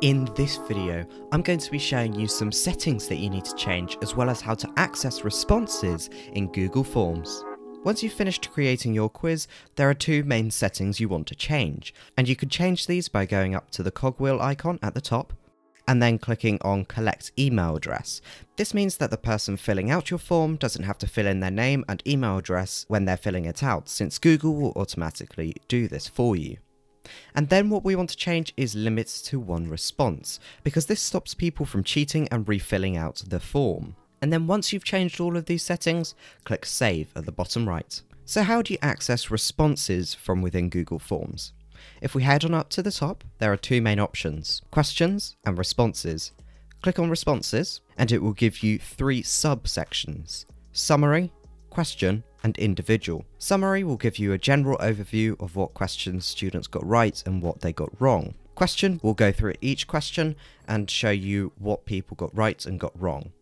In this video, I'm going to be showing you some settings that you need to change as well as how to access responses in Google Forms. Once you've finished creating your quiz, there are two main settings you want to change, and you can change these by going up to the cogwheel icon at the top and then clicking on collect email address. This means that the person filling out your form doesn't have to fill in their name and email address when they're filling it out, since Google will automatically do this for you. And then what we want to change is limits to one response, because this stops people from cheating and refilling out the form. And then once you've changed all of these settings, click Save at the bottom right. So how do you access responses from within Google Forms? If we head on up to the top, there are two main options, questions and responses. Click on responses and it will give you three subsections, summary, question, and individual. Summary will give you a general overview of what questions students got right and what they got wrong. Question will go through each question and show you what people got right and got wrong.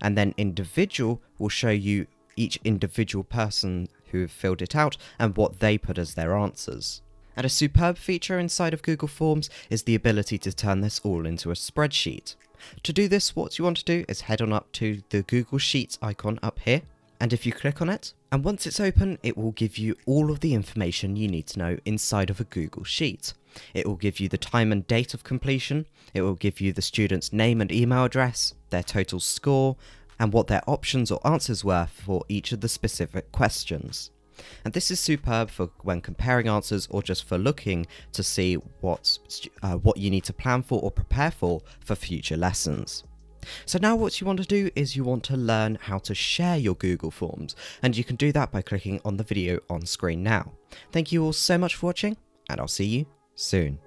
And then individual will show you each individual person who filled it out and what they put as their answers. And a superb feature inside of Google Forms is the ability to turn this all into a spreadsheet. To do this, what you want to do is head on up to the Google Sheets icon up here, and if you click on it, and once it's open, it will give you all of the information you need to know inside of a Google Sheet. It will give you the time and date of completion, it will give you the student's name and email address, their total score, and what their options or answers were for each of the specific questions. And this is superb for when comparing answers or just for looking to see what, uh, what you need to plan for or prepare for for future lessons. So now what you want to do is you want to learn how to share your Google Forms, and you can do that by clicking on the video on screen now. Thank you all so much for watching, and I'll see you soon.